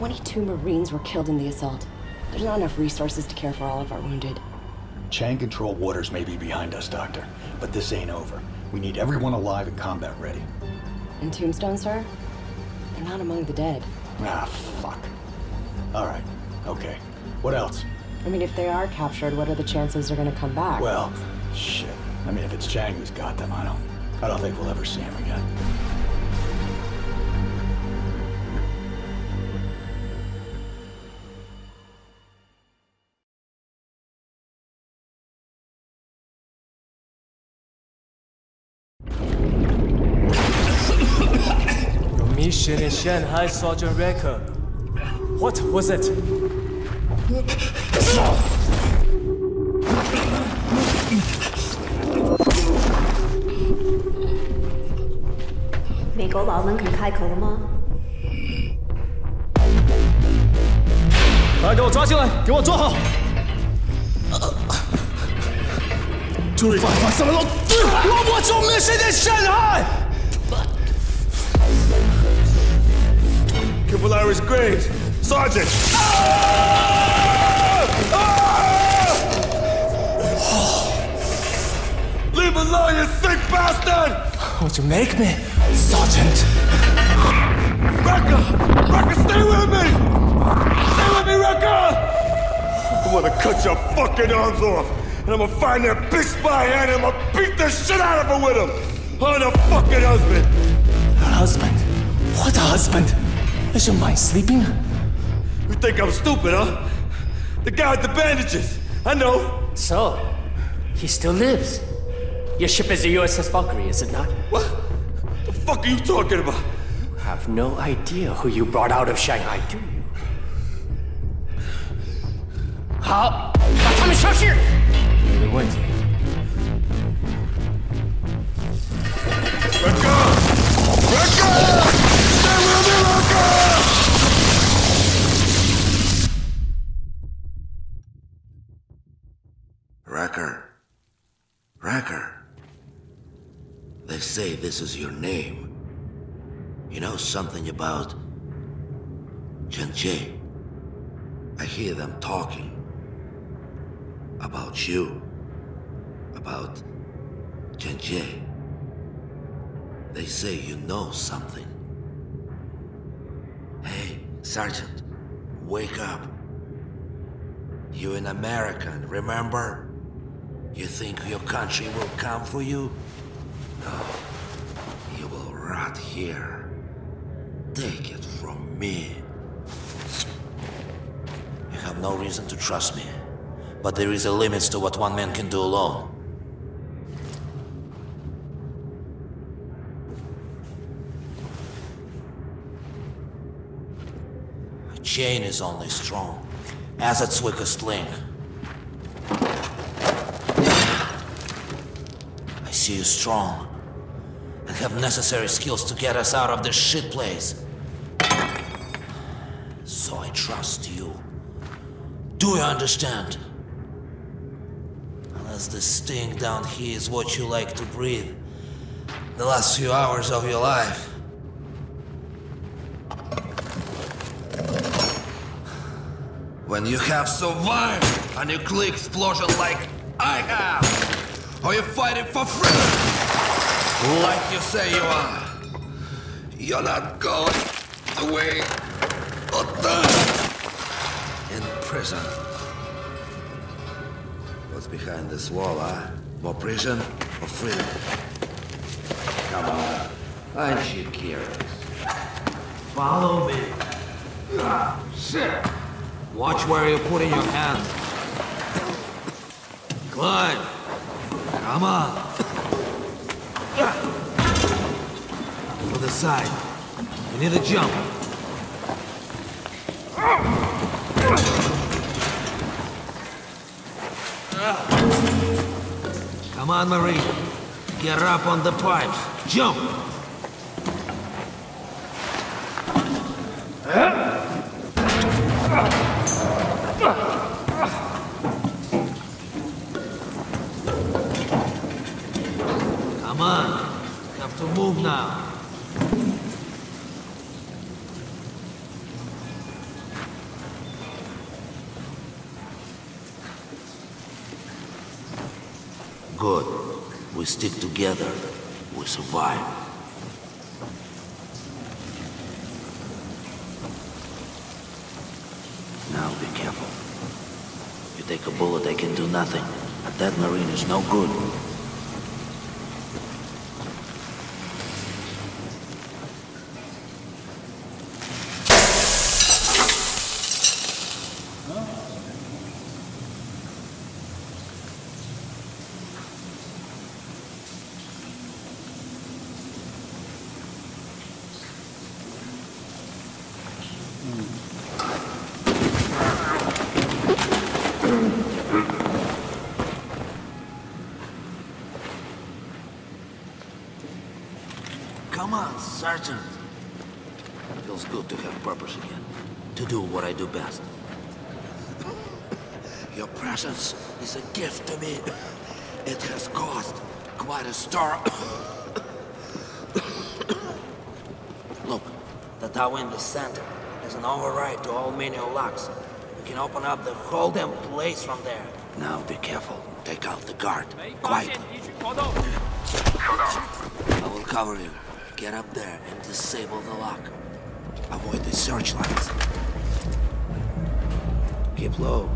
22 Marines were killed in the assault. There's not enough resources to care for all of our wounded. Chang control waters may be behind us, Doctor, but this ain't over. We need everyone alive and combat ready. And Tombstone, sir? They're not among the dead. Ah, fuck. All right, okay. What else? I mean, if they are captured, what are the chances they're gonna come back? Well, shit. I mean, if it's Chang who's got them, I don't... I don't think we'll ever see him again. 十年上海杀人记录，what was it？美国佬们肯开口了吗？来，给我抓进来，给我坐好。朱莉，发生什么了？老老母，救命！十年上海。Capillaris Graves, Sergeant. Ah! Leave me alone, you sick bastard! Would you make me, Sergeant? Recker! Recker, stay with me! Stay with me, Recker! I'm gonna cut your fucking arms off, and I'm gonna find that bitch by hand, and I'm gonna beat the shit out of her with him! I'm the fucking husband! Her husband? What a husband? Is your mind sleeping? You think I'm stupid, huh? The guy with the bandages. I know. So, he still lives. Your ship is the USS Valkyrie, is it not? What? The fuck are you talking about? You have no idea who you brought out of Shanghai, do you? How? I'm here! Neither went. Let go! Let go! Recker! Recker! They say this is your name. You know something about Chen Jie? I hear them talking about you, about Chen Jie. They say you know something. Sergeant, wake up. You're an American, remember? You think your country will come for you? No. You will rot here. Take it from me. You have no reason to trust me. But there is a limit to what one man can do alone. Chain is only strong as its weakest link. I see you strong and have necessary skills to get us out of this shit place. So I trust you. Do you understand? Unless the sting down here is what you like to breathe, the last few hours of your life. When you have survived a nuclear explosion like I have, are you fighting for freedom? Like you say you are. You're not going away or die in prison. What's behind this wall, huh? More prison or freedom? Come on. Aren't you curious? Follow me. Ah, shit. Watch where you're putting your hands. Climb. Come on. To the side. You need to jump. Come on, Marie. Get up on the pipes. Jump. have to move now. Good. We stick together. We survive. Now be careful. You take a bullet, they can do nothing. A that marine is no good. Come on, Sergeant. Feels good to have purpose again. To do what I do best. Your presence is a gift to me. It has caused quite a stir. Look, the tower in the center has an override to all manual locks. We can open up the whole damn place from there. Now be careful. Take out the guard. Quietly. I will cover you. Get up there and disable the lock. Avoid the searchlights. Keep low.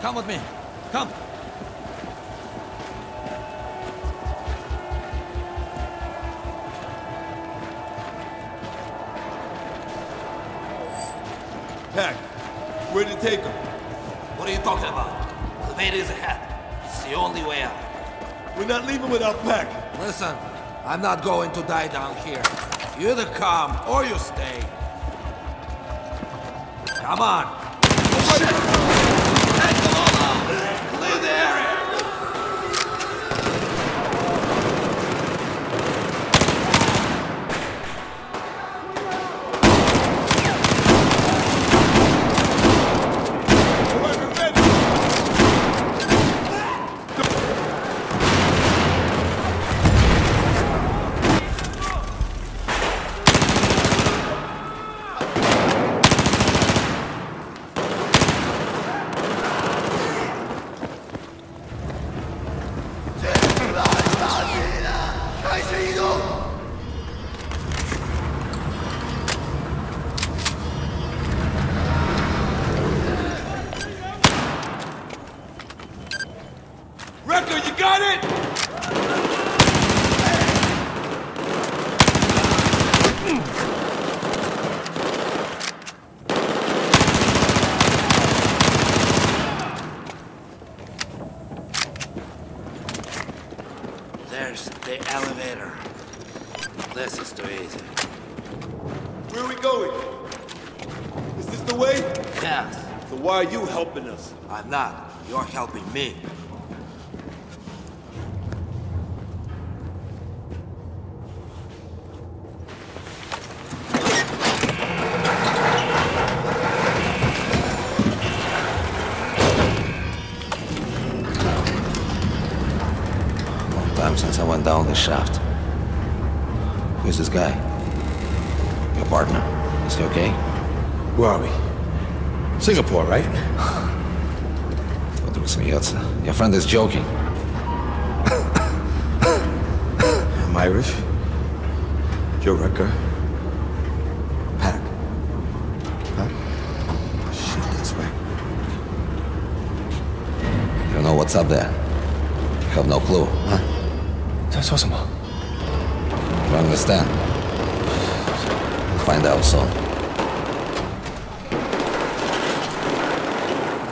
Come with me. Come. Pac, Where'd you take him? What are you talking about? The Elevator is ahead. It's the only way out. We're not leaving without Pac. Listen, I'm not going to die down here. You either come or you stay. Come on. Hey, come on now. Clear the area. All right, we're ready. Recker, you got it? There's the elevator. This is too easy. Where are we going? Is this the way? Yes, So why are you helping us? I'm not. You're helping me. down the shaft. Who's this guy? Your partner. Is he okay? Where are we? Singapore, right? Don't смеется. Your friend is joking. I'm Irish. Joe Rucker. Pac. Huh? Shit, that's right. You don't know what's up there. You have no clue, huh? 在说什么？ You understand? We'll find out soon.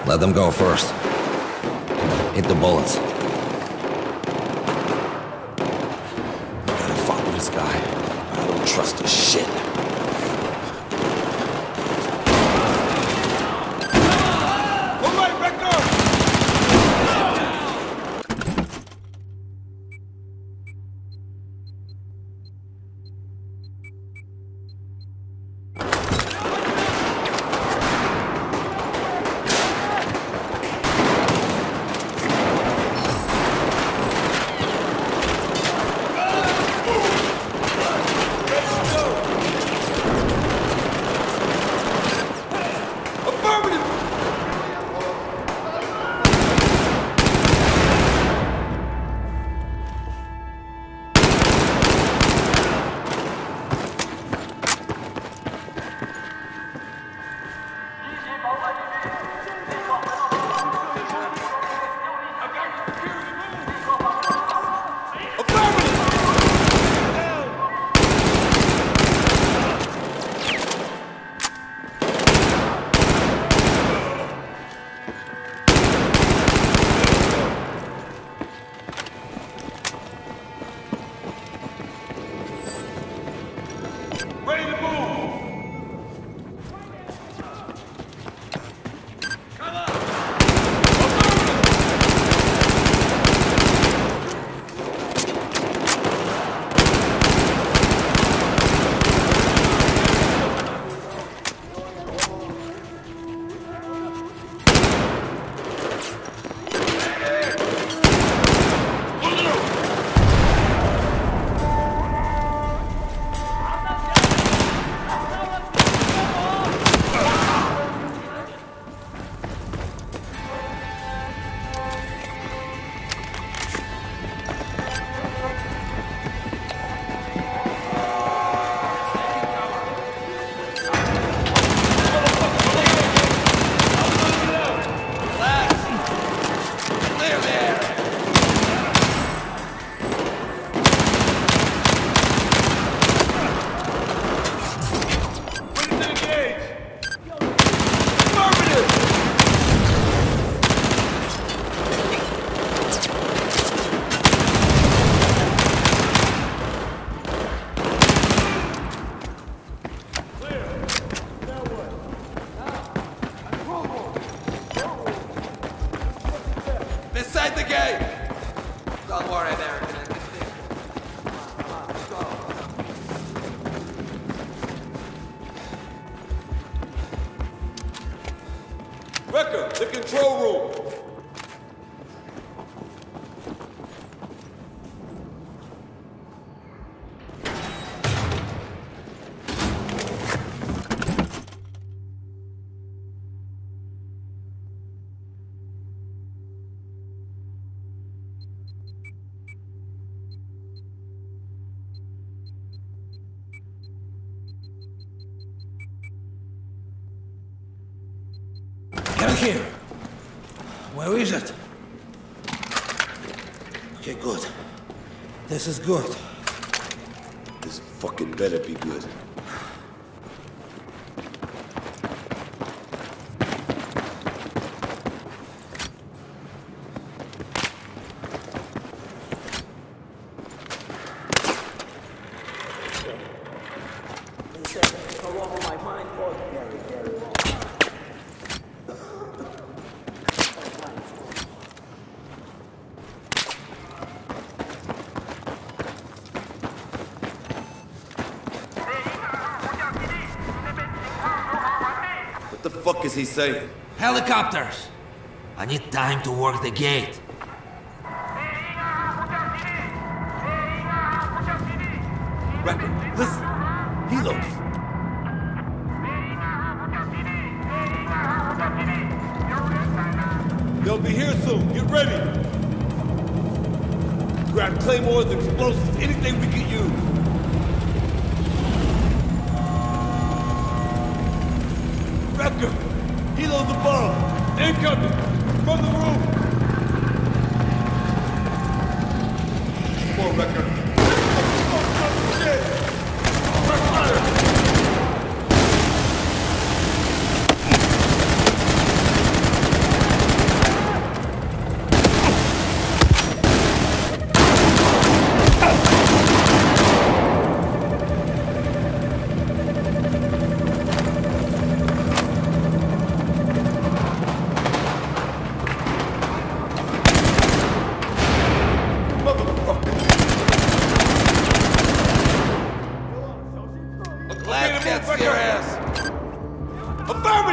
Let them go first. Hit the bullets. the control room. Get here. Where is it? Okay, good. This is good. This fucking better be good. What the fuck is he saying? Helicopters! I need time to work the gate. Recker, listen. Helos. They'll be here soon. Get ready. Grab claymores, explosives, anything we can use. Incoming. From the roof. On, Record.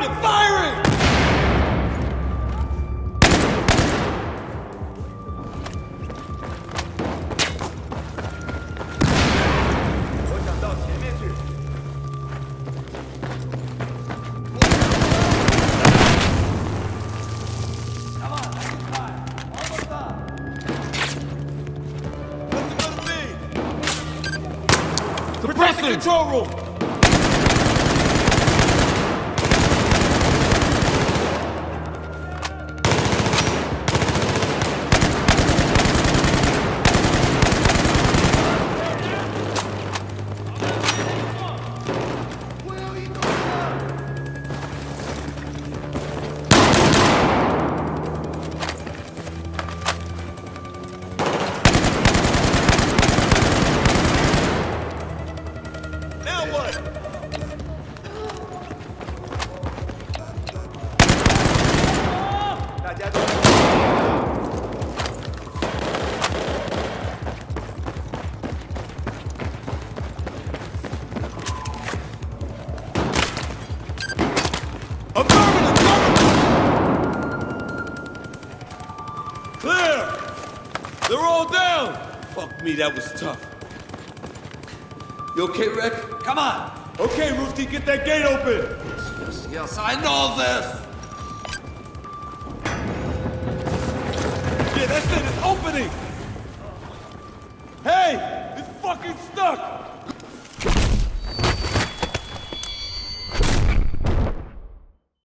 Firing! The control room! Affirmative! Clear! They're all down! Fuck me, that was tough. You okay, Rick? Come on! Okay, Roofy, get that gate open! Yes, yes, I know this! Yeah, that's it, it's opening!